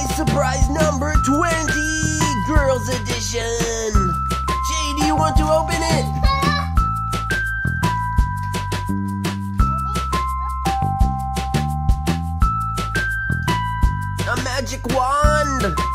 Toy surprise number 20, Girls Edition. Jay, do you want to open it? A magic wand.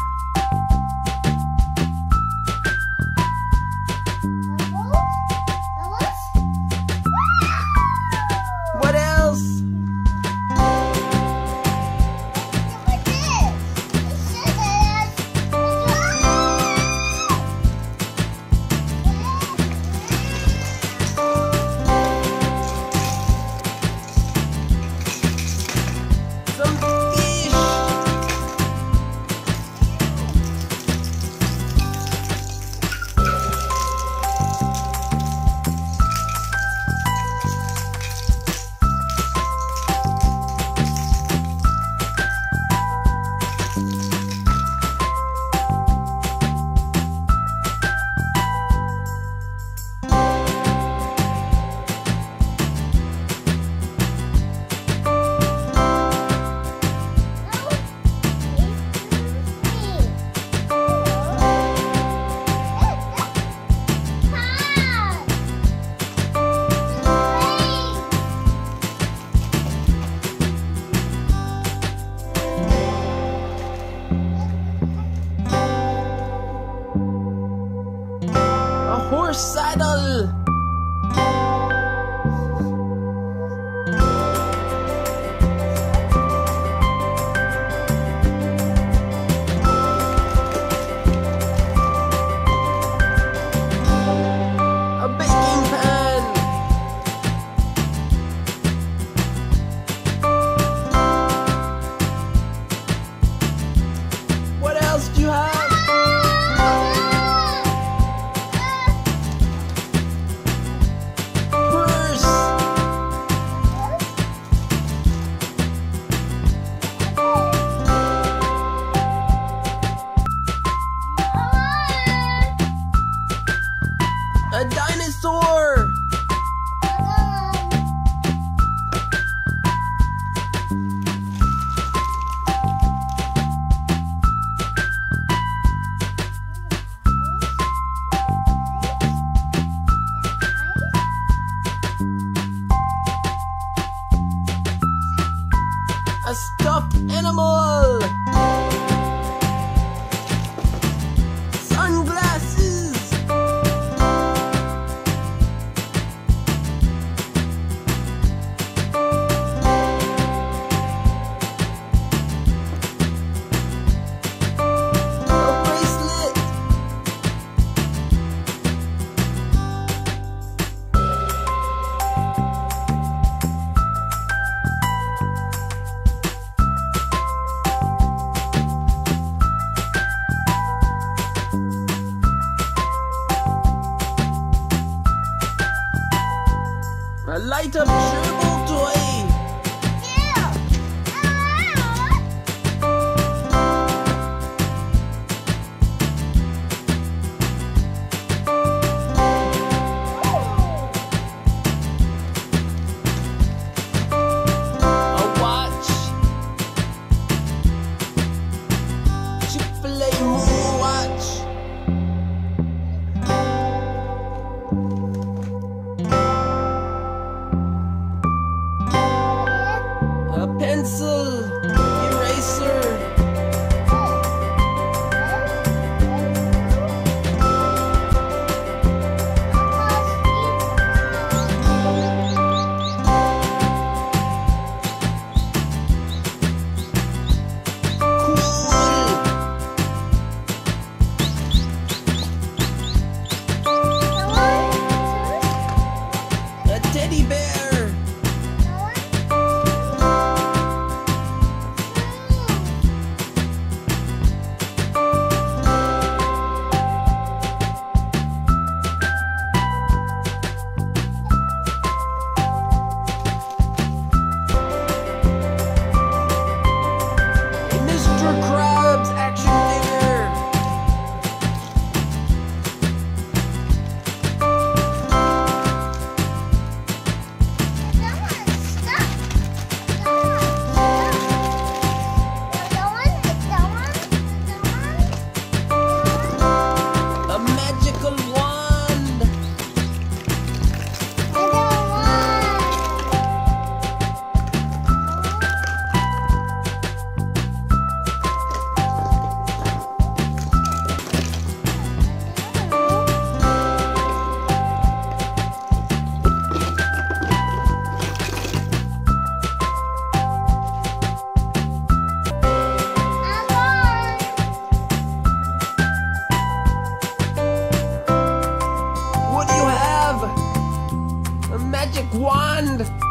A light up and